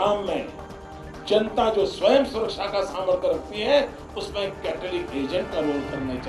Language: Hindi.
काम में जनता जो स्वयं सुरक्षा का सामर्थ्य रखती है, उसमें कैटलिक एजेंट का रोल करना चाहिए।